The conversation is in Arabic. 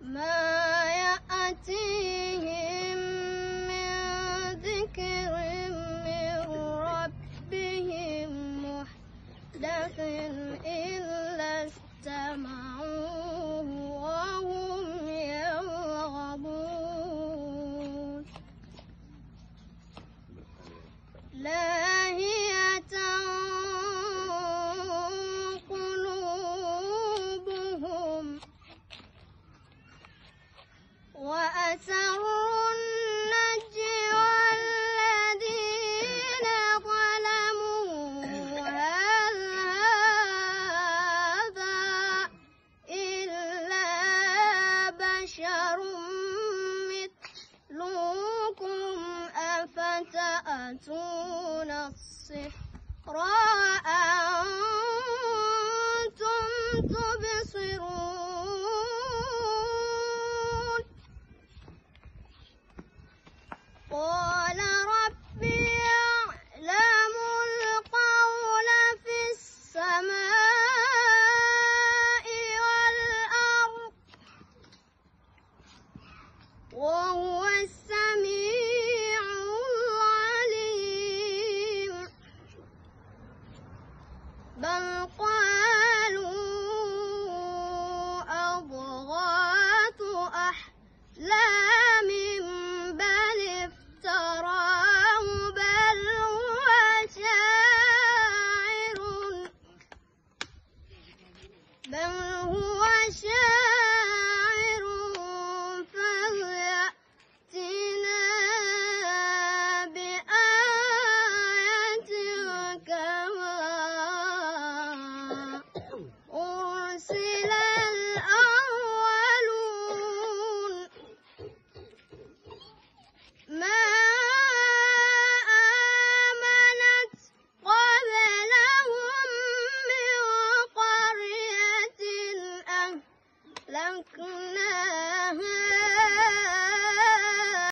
ما يأتيهم من ذكر من ربهم محدث إلا استمعوه وهم يرغبون أفتأتون السحر وأنتم تبصرون قال ربي القول في السماء والأرض وهو السميع العليم. بل قالوا بل لم كنا